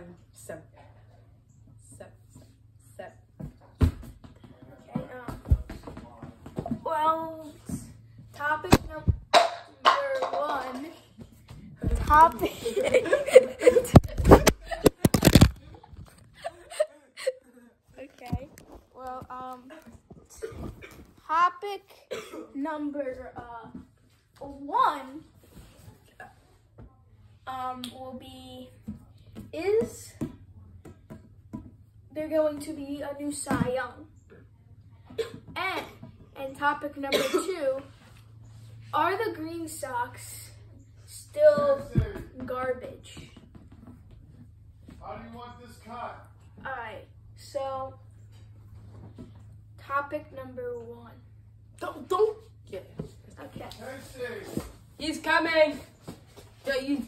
Seven, seven, seven, seven. Okay, um, well, topic number one. Topic. okay. Well, um, topic number uh one um will be is there going to be a new Cy Young? And and topic number two, are the Green Sox still garbage? How do you want this cut? Alright, so topic number one. Don't, don't. Yeah. Okay. Casey, He's coming. Yeah, you.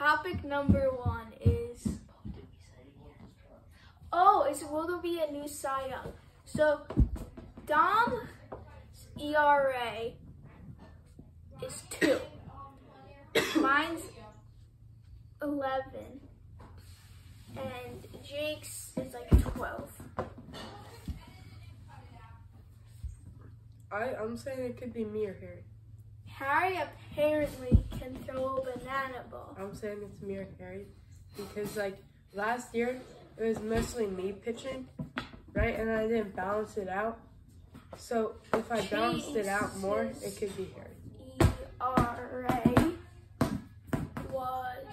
Topic number one is Oh, is will there be a new Young? So Dom's ERA is two. Mine's eleven. And Jake's is like twelve. I, I'm saying it could be me or Harry. Harry apparently can throw a banana ball. I'm saying it's me or Harry because like last year it was mostly me pitching, right? And I didn't balance it out. So if I balanced it out more, it could be Harry. ERA was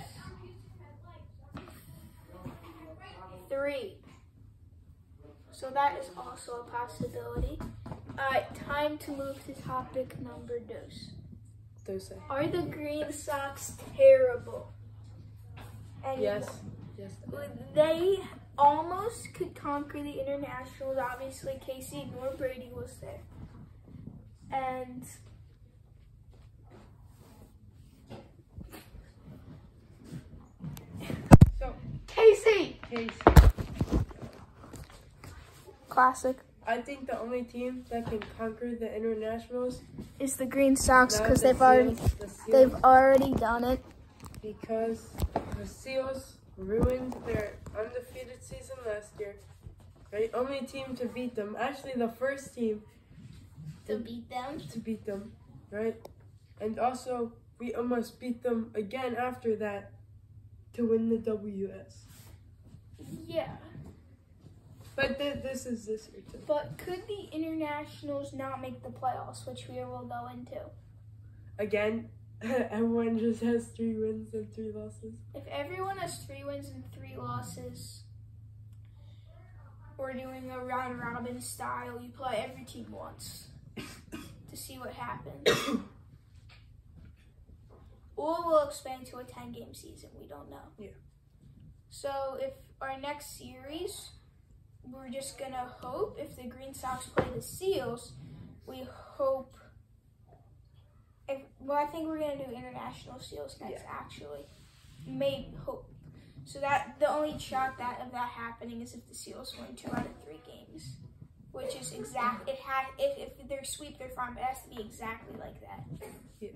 three. So that is also a possibility. Alright, time to move to topic number dose. Are the Green Sox terrible? Anymore? yes, yes. They almost could conquer the internationals. Obviously, Casey nor Brady was there. And So Casey! Casey, Classic I think the only team that can conquer the internationals is the Green Sox because the they've already the they've already done it. because the Seals ruined their undefeated season last year. The only team to beat them. Actually, the first team To beat them. to beat them, right? And also, we almost beat them again after that to win the WS. Yeah. But th- this is this year too. But could the internationals not make the playoffs, which we will go into? Again, everyone just has three wins and three losses. If everyone has three wins and three losses, we're doing a round robin style. You play every team once to see what happens. or we'll expand to a 10 game season. We don't know. Yeah. So if our next series, we're just going to hope if the Green Sox play the Seals, we hope. If, well, I think we're going to do international Seals next, Yeah. actually. Maybe, hope. So that the only shot that of that happening is if the Seals win two out of three games, which is exact. It had if if they're sweep, they're fine, but it has to be exactly like that. Yeah.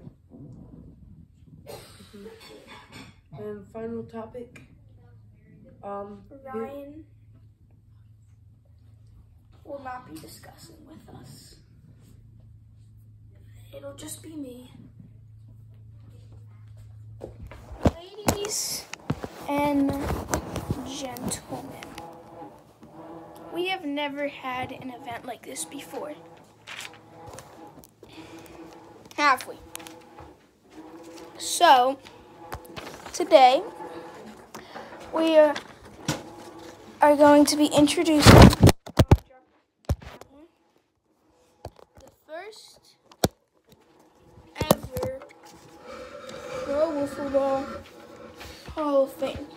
And final topic. Um, Ryan will not be discussing with us. It'll just be me. Ladies and gentlemen, we have never had an event like this before. Have we? So, today we are, are going to be introducing the ever Pro Wiffle Ball Hall of Fame.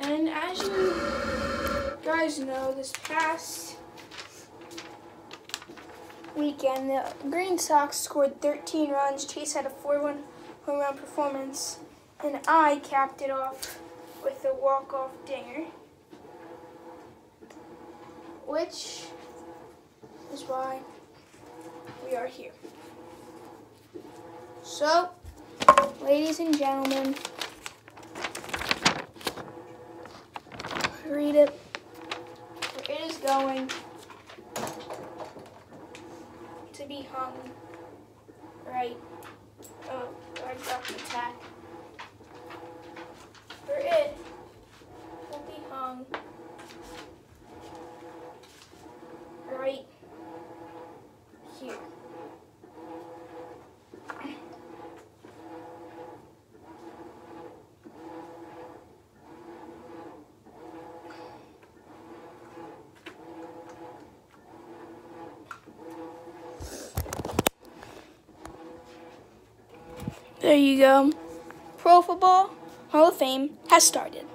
And as you guys know, this past weekend, the Green Sox scored 13 runs. Chase had a 4 1 home run performance, and I capped it off with a walk off dinger. Which is why we are here. So, ladies and gentlemen, read it. It is going to be hung right. Oh, I dropped the tack. For it will be hung right here. There you go. Pro Football Hall of Fame has started.